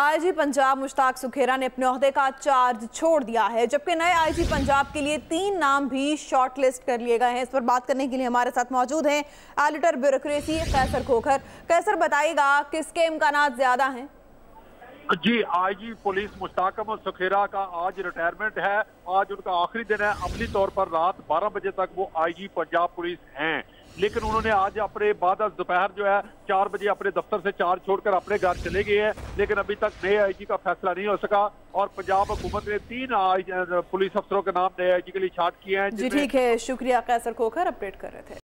IG Punjab Mushtaq Sukhera ने अपने अहदे का चार्ज छोड़ दिया है, जबकि नए आईजी पंजाब के लिए तीन नाम भी शॉर्टलिस्ट कर लिए गए हैं। इस पर बात करने के लिए हमारे साथ मौजूद हैं एडिटर, ब्यूरोक्रेसी कैसर खोखर। कैसर बताएगा किसके इम्कान ज़्यादा हैं? जी, आईजी पुलिस मुश्ताक अहमद सुखेरा का आज रिटायरमेंट है। आज उनका आखिरी दिन है। अमली तौर पर रात 12 बजे तक वो आईजी पंजाब पुलिस हैं। लेकिन उन्होंने आज अपने बाद दोपहर जो है चार बजे अपने दफ्तर से चार छोड़कर अपने घर चले गए हैं लेकिन अभी तक नए आईजी का फैसला नहीं हो सका और पंजाब हुकूमत ने तीन पुलिस अफसरों के नाम नए आईजी के लिए छाट किए हैं जी ठीक है शुक्रिया कैसर खोखर अपडेट कर रहे थे।